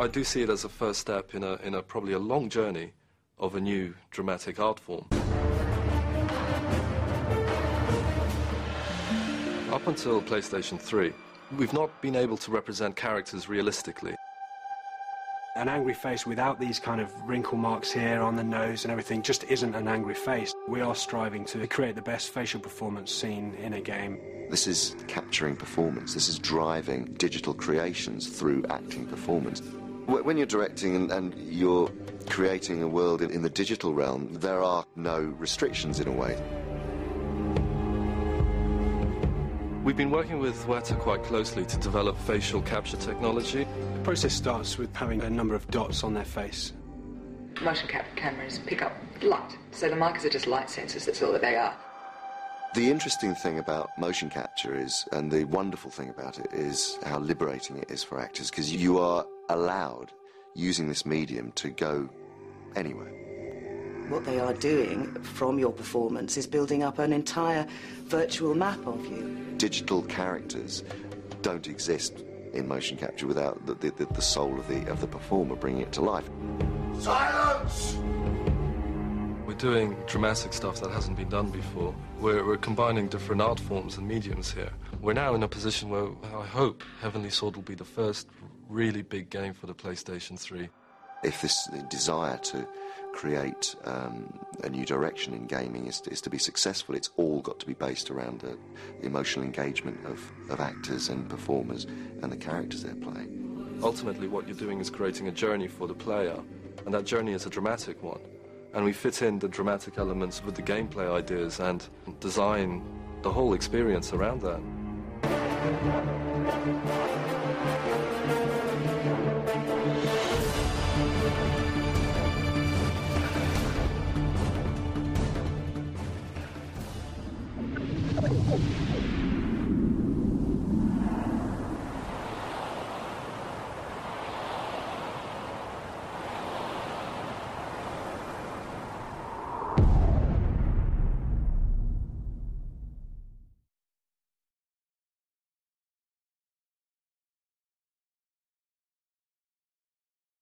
I do see it as a first step in a, in a probably a long journey of a new dramatic art form. Up until PlayStation 3, we've not been able to represent characters realistically. An angry face without these kind of wrinkle marks here on the nose and everything just isn't an angry face. We are striving to create the best facial performance seen in a game. This is capturing performance. This is driving digital creations through acting performance. When you're directing and, and you're creating a world in, in the digital realm, there are no restrictions in a way. We've been working with Weta quite closely to develop facial capture technology. The process starts with having a number of dots on their face. Motion capture cameras pick up light, so the markers are just light sensors, that's all that they are. The interesting thing about motion capture is, and the wonderful thing about it, is how liberating it is for actors because you are allowed, using this medium, to go anywhere. What they are doing from your performance is building up an entire virtual map of you. Digital characters don't exist in motion capture without the, the, the soul of the, of the performer bringing it to life. Silence! We're doing dramatic stuff that hasn't been done before. We're, we're combining different art forms and mediums here. We're now in a position where I hope Heavenly Sword will be the first really big game for the PlayStation 3. If this desire to create um, a new direction in gaming is, is, to be successful, it's all got to be based around the, emotional engagement of, of actors and performers and the characters they're playing. Ultimately, what you're doing is creating a journey for the player, and that journey is a dramatic one. And we fit in the dramatic elements with the gameplay ideas and design the whole experience around that. Oh,